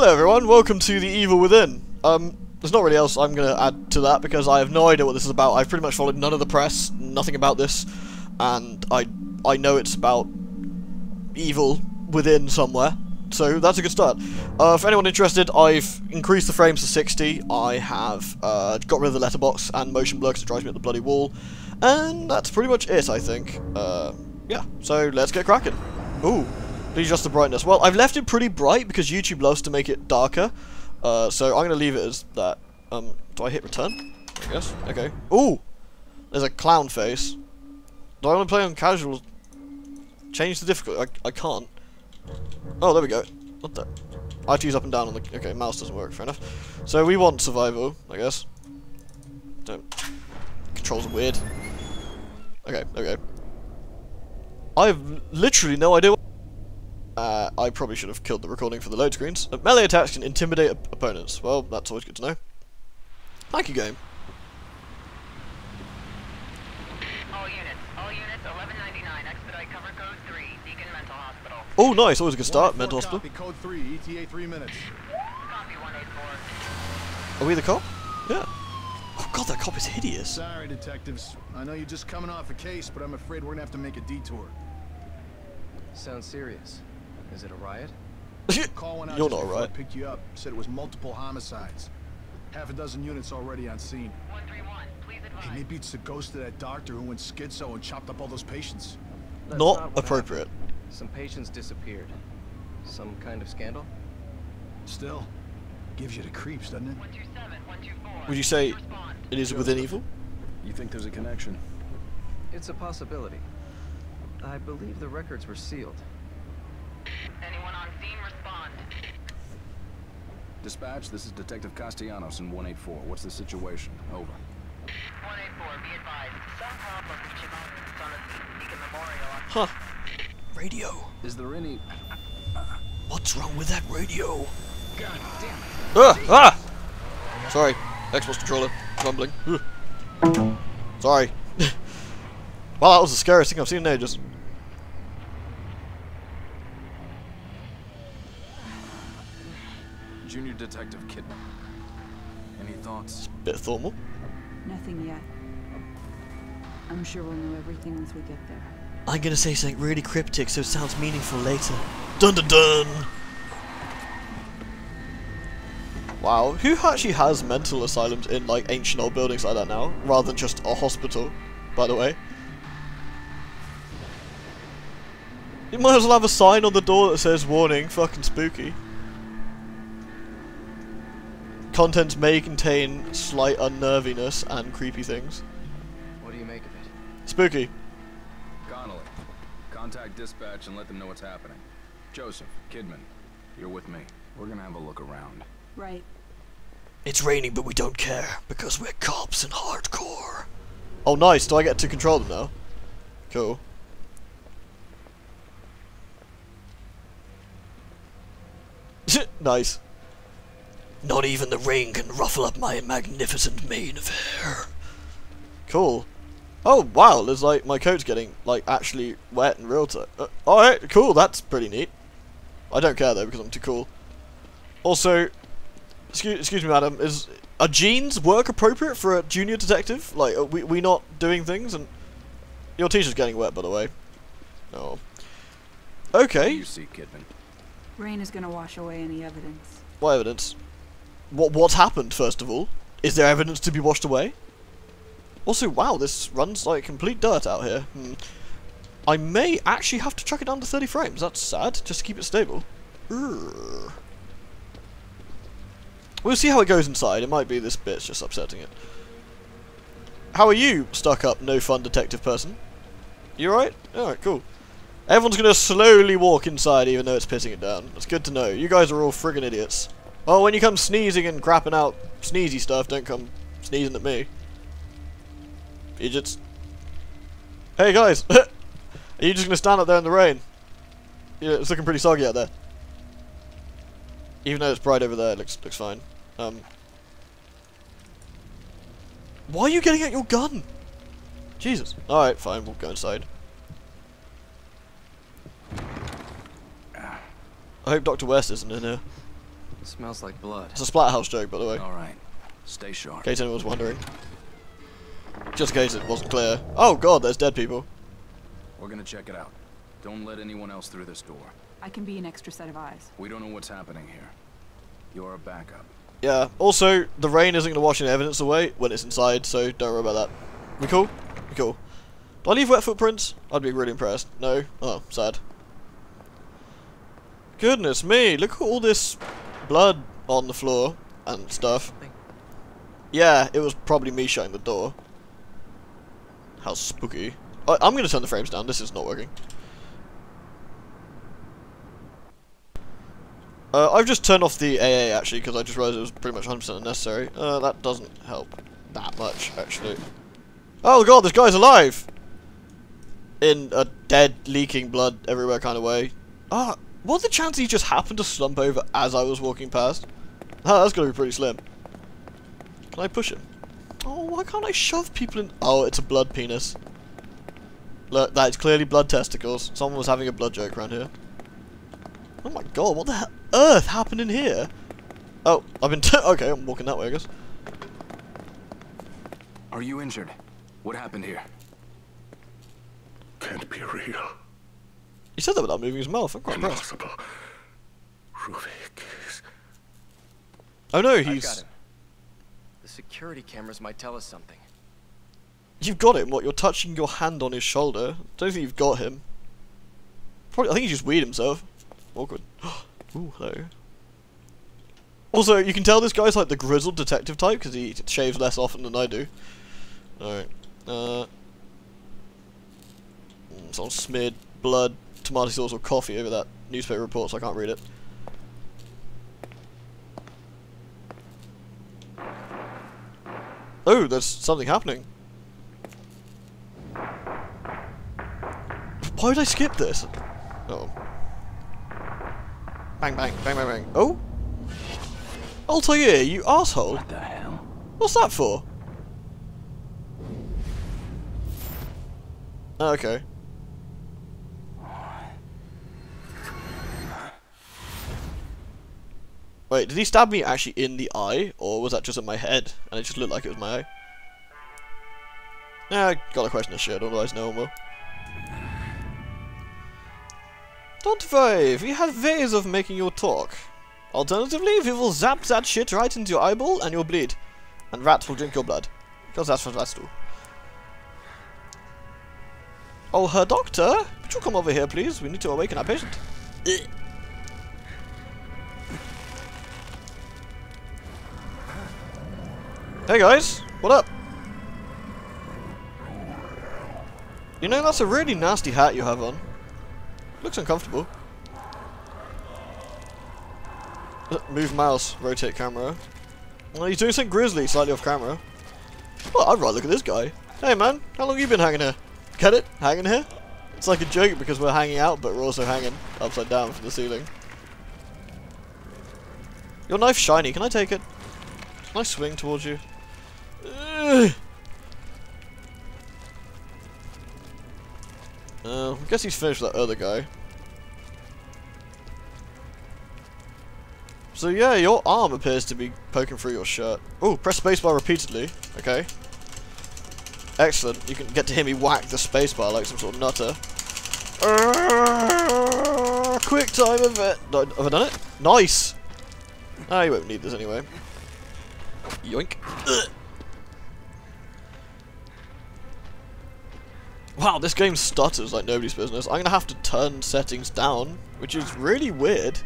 Hello everyone, welcome to The Evil Within. Um, there's not really else I'm going to add to that because I have no idea what this is about. I've pretty much followed none of the press, nothing about this, and I I know it's about evil within somewhere. So that's a good start. Uh, for anyone interested, I've increased the frames to 60. I have uh, got rid of the letterbox and motion blur because it drives me up the bloody wall. And that's pretty much it, I think. Uh, yeah, so let's get cracking. Ooh, please adjust the brightness. Well, I've left it pretty bright because YouTube loves to make it darker. Uh, so I'm going to leave it as that. Um, do I hit return? Guess. Okay. Ooh! There's a clown face. Do I want to play on casual? Change the difficulty. I, I can't. Oh, there we go. What the? I have to use up and down on the... Okay, mouse doesn't work. Fair enough. So we want survival, I guess. Don't... Controls are weird. Okay, okay. I have literally no idea uh, I probably should have killed the recording for the load screens. Uh, melee attacks can intimidate op opponents. Well, that's always good to know. Thank you, game. All units, all units, 1199, expedite cover code 3, Beacon Mental Hospital. Oh, nice. Always a good start, mental Copy, hospital. code 3, ETA 3 minutes. Copy 184. Are we the cop? Yeah. Oh god, that cop is hideous. Sorry, detectives. I know you're just coming off a case, but I'm afraid we're gonna have to make a detour. Sounds serious. Is it a riot? Call went out You're just not before I right. picked you up. Said it was multiple homicides. Half a dozen units already on scene. 131, please Hey, advise. maybe it's the ghost of that doctor who went schizo and chopped up all those patients. That's Not what appropriate. happened. Some patients disappeared. Some kind of scandal? Still, gives you the creeps, doesn't it? 127, 124. Would you say Respond. it is within evil? You think there's a connection? It's a possibility. I believe the records were sealed. Anyone on scene, respond. Dispatch, this is Detective Castellanos in 184. What's the situation? Over. 184, be advised. Some problem reaching owners on a Beacon Memorial on Huh. Radio. Is there any... What's wrong with that radio? God damn it! Ah! Ah! Sorry. Xbox controller. Rumbling. Ugh. Sorry. well, that was the scariest thing I've seen in ages. Junior Detective Kidman. Any thoughts? Bit formal. Nothing yet. I'm sure we'll know everything once we get there. I'm gonna say something really cryptic so it sounds meaningful later. Dun dun dun! Wow, who actually has mental asylums in like ancient old buildings like that now, rather than just a hospital, by the way? You might as well have a sign on the door that says warning, fucking spooky. Contents may contain slight unnerviness and creepy things. What do you make of it? Spooky. Connolly. Contact dispatch and let them know what's happening. Joseph, Kidman, you're with me. We're gonna have a look around. Right. It's raining, but we don't care because we're cops and hardcore. Oh, nice. Do I get to control them now? Cool. nice. Not even the rain can ruffle up my magnificent mane of hair. Cool. Oh, wow. There's like my coat's getting like actually wet in real time. Uh, Alright, cool. That's pretty neat. I don't care though because I'm too cool. Also, Excuse, excuse me, madam. Is are jeans work appropriate for a junior detective? Like, are we we not doing things? And your t-shirt's getting wet, by the way. No. What Okay. you see, Kidman? Rain is gonna wash away any evidence. What evidence? What what's happened? First of all, is there evidence to be washed away? Also, wow, this runs like complete dirt out here. Hmm. I may actually have to chuck it down to 30 frames. That's sad. Just to keep it stable. Urgh. We'll see how it goes inside. It might be this bit's just upsetting it. How are you, stuck up, no fun detective person? You alright? Alright, cool. Everyone's gonna slowly walk inside even though it's pissing it down. It's good to know. You guys are all friggin' idiots. Oh, when you come sneezing and crapping out sneezy stuff, don't come sneezing at me. Idiots. Hey guys! are you just gonna stand up there in the rain? Yeah, it's looking pretty soggy out there. Even though it's bright over there, it looks looks fine. Um, why are you getting at your gun? Jesus. All right, fine. We'll go inside. I hope Dr. West isn't in here. It smells like blood. It's a Splatterhouse joke, by the way. All right. Stay sharp. In case anyone was wondering. Just in case it wasn't clear. Oh god, there's dead people. We're gonna check it out. Don't let anyone else through this door. I can be an extra set of eyes. We don't know what's happening here. You're a backup. Yeah. Also, the rain isn't going to wash any evidence away when it's inside, so don't worry about that. We cool? We cool. Do I leave wet footprints? I'd be really impressed. No? Oh, sad. Goodness me, look at all this blood on the floor and stuff. Yeah, it was probably me shutting the door. How spooky. I I'm going to turn the frames down, this is not working. Uh, I've just turned off the AA actually because I just realised it was pretty much 100% unnecessary. Uh, that doesn't help that much actually. Oh god, this guy's alive! In a dead, leaking blood everywhere kind of way. Ah, what's the chance he just happened to slump over as I was walking past? Ah, that's gonna be pretty slim. Can I push him? Oh, why can't I shove people in? Oh, it's a blood penis. Look, that is clearly blood testicles. Someone was having a blood joke around here. Oh my god, what the he- earth happened in here? Oh, I've been t- okay, I'm walking that way, I guess. Are you injured? What happened here? Can't be real. He said that without moving his mouth, I'm quite impressed. Impossible. Ruvik is... Oh no, I got he's... him. The security cameras might tell us something. You've got him, what, you're touching your hand on his shoulder? Don't think you've got him. Probably, I think he just weed himself. Awkward. Ooh, hello. Also, you can tell this guy's like the grizzled detective type, because he shaves less often than I do. Alright. Uh... mm, Someone smeared blood, tomato sauce, or coffee over that newspaper report, so I can't read it. Oh, there's something happening. Why would I skip this? Oh. Bang, bang, bang, bang, bang. Oh? Altair, you you asshole. What the hell? What's that for? Oh, okay. Wait, did he stab me actually in the eye, or was that just in my head, and it just looked like it was my eye? Yeah, I got a question this shit, otherwise no one will. Don't worry, we have ways of making you talk. Alternatively, we will zap that shit right into your eyeball and you'll bleed. And rats will drink your blood. Because that's what rats do. Oh, her Doctor, would you come over here, please? We need to awaken our patient. Hey guys, what up? You know, that's a really nasty hat you have on. Looks uncomfortable. Uh, Move mouse, rotate camera. Well, he's doing something grisly, slightly off camera. Well, I'd rather look at this guy. Hey man, how long have you been hanging here? Get it? Hanging here? It's like a joke because we're hanging out, but we're also hanging upside down from the ceiling. Your knife's shiny, can I take it? I swing towards you? Uh, I guess he's finished that other guy. So yeah, your arm appears to be poking through your shirt. Oh, press spacebar repeatedly. Okay. Excellent. You can get to hear me whack the spacebar like some sort of nutter. Uh, quick time event. Have I done it? Nice. Ah, you won't need this anyway. Yoink. Ugh. Wow, this game stutters like nobody's business. I'm gonna have to turn settings down, which is really weird.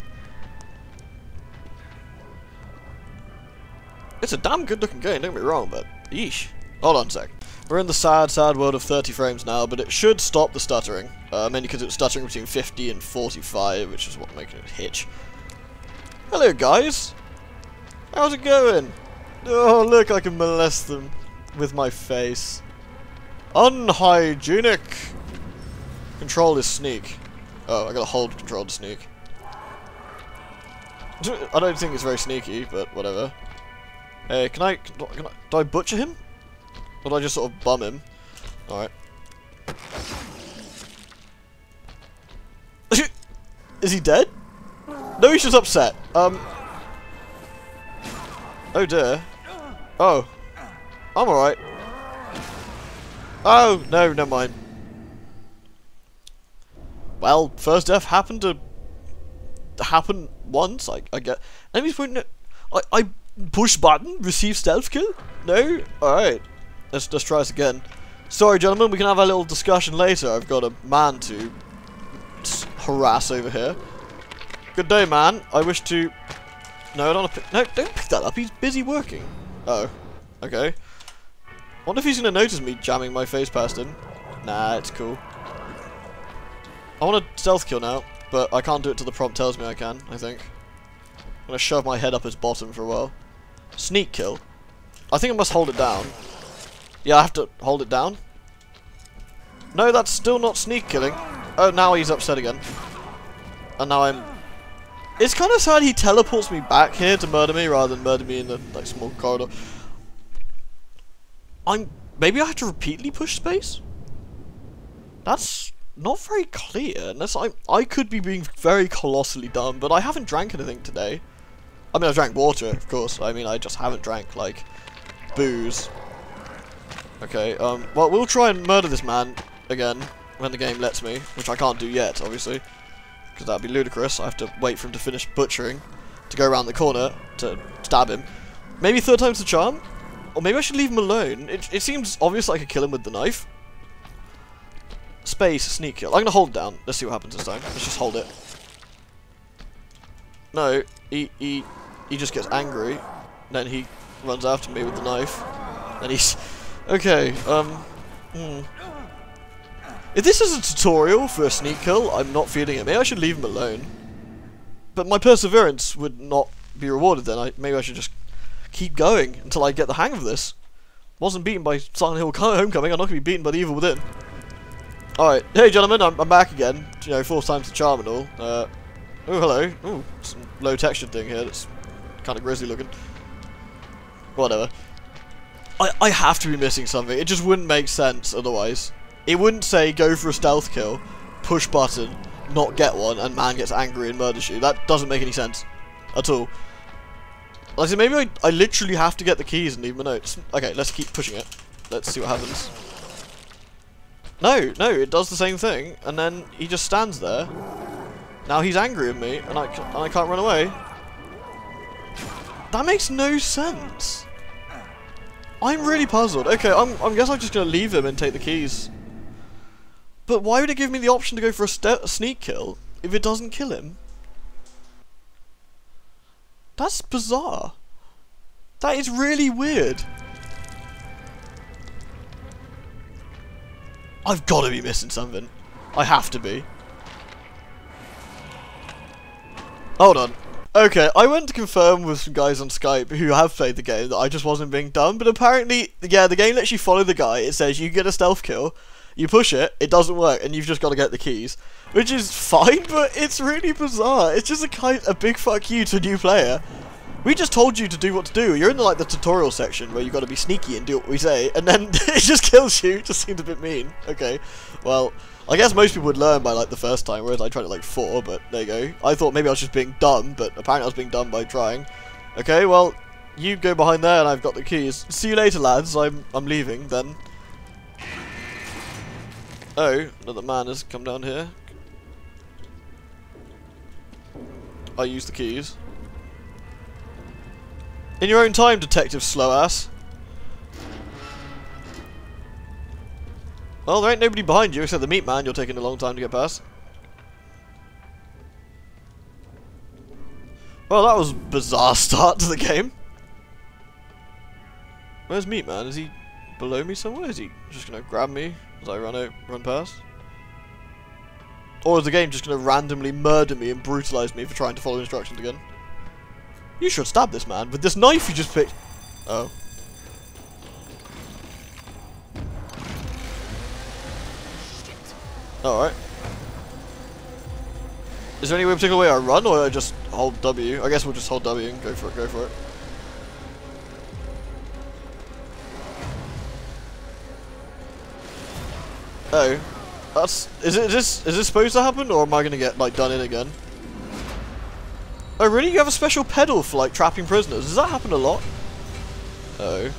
It's a damn good looking game, don't get me wrong, but yeesh. Hold on a sec. We're in the sad, sad world of 30 frames now, but it should stop the stuttering. Uh, mainly because it's stuttering between 50 and 45, which is what's making it hitch. Hello, guys. How's it going? Oh, look, I can molest them with my face. Unhygienic! Control is sneak. Oh, I gotta hold control to sneak. I don't think it's very sneaky, but whatever. Hey, can I, can I, do I butcher him? Or do I just sort of bum him? Alright. Is he dead? No, he's just upset. Um, Oh dear. Oh. I'm alright. Oh, no, never mind. Well, first death happened to happen once, I, I get. Enemies at... I, I push button, receive stealth kill? No? Alright. Let's, let's try this again. Sorry, gentlemen, we can have a little discussion later. I've got a man to harass over here. Good day, man. I wish to... No, I don't want to pick... No, don't pick that up. He's busy working. Oh. Okay. Wonder if he's going to notice me jamming my face past him. Nah, it's cool. I want a stealth kill now, but I can't do it till the prompt tells me I can, I think. I'm going to shove my head up his bottom for a while. Sneak kill. I think I must hold it down. Yeah, I have to hold it down. No, that's still not sneak killing. Oh, now he's upset again. And now I'm... It's kind of sad he teleports me back here to murder me rather than murder me in the like small corridor. I'm... Maybe I have to repeatedly push space? That's not very clear, unless I... I could be being very colossally dumb, but I haven't drank anything today. I mean, I drank water, of course. I mean, I just haven't drank, like, booze. Okay, um, well, we'll try and murder this man again when the game lets me, which I can't do yet, obviously, because that'd be ludicrous. I have to wait for him to finish butchering to go around the corner to stab him. Maybe third time's the charm? Or maybe I should leave him alone. It, it seems obvious I could kill him with the knife. Space, sneak kill. I'm going to hold down. Let's see what happens this time. Let's just hold it. No, he, he, he just gets angry. Then he runs after me with the knife. Then he's... Okay, um... Hmm. If this is a tutorial for a sneak kill, I'm not feeling it. Maybe I should leave him alone. But my perseverance would not be rewarded then. I, maybe I should just keep going until I get the hang of this. Wasn't beaten by Silent Hill Homecoming, I'm not going to be beaten by the evil within. Alright, hey gentlemen, I'm, I'm back again. You know, fourth time's the charm and all. Uh, oh, hello. Oh, some low textured thing here that's kind of grisly looking. Whatever. I, I have to be missing something. It just wouldn't make sense otherwise. It wouldn't say go for a stealth kill, push button, not get one, and man gets angry and murders you. That doesn't make any sense. At all. Like said, maybe I, I literally have to get the keys and leave my notes. Okay, let's keep pushing it. Let's see what happens. No, no, it does the same thing, and then he just stands there. Now he's angry at me, and I, and I can't run away. That makes no sense. I'm really puzzled. Okay, I'm, I guess I'm just going to leave him and take the keys. But why would it give me the option to go for a, a sneak kill if it doesn't kill him? That's bizarre. That is really weird. I've got to be missing something. I have to be. Hold on. Okay, I went to confirm with some guys on Skype who have played the game that I just wasn't being dumb, but apparently, yeah, the game lets you follow the guy. It says you get a stealth kill, you push it, it doesn't work, and you've just got to get the keys. Which is fine, but it's really bizarre. It's just a kind, a big fuck you to a new player. We just told you to do what to do. You're in the, like the tutorial section where you've got to be sneaky and do what we say, and then it just kills you. It just seems a bit mean. Okay, well, I guess most people would learn by like the first time, whereas I tried it like four. But there you go. I thought maybe I was just being dumb, but apparently I was being dumb by trying. Okay, well, you go behind there, and I've got the keys. See you later, lads. I'm I'm leaving then. Oh, another man has come down here. I use the keys. In your own time, Detective Slowass. Well, there ain't nobody behind you except the meat man you're taking a long time to get past. Well, that was a bizarre start to the game. Where's meat man? Is he below me somewhere? Is he just gonna grab me as I run out, run past? Or is the game just gonna randomly murder me and brutalize me for trying to follow instructions again? You should stab this man with this knife you just picked. Oh. Alright. Is there any particular way I run or I just hold W? I guess we'll just hold W and go for it, go for it. Oh. That's is it is this is this supposed to happen or am I gonna get like done in again? Oh really? You have a special pedal for like trapping prisoners. Does that happen a lot? Oh.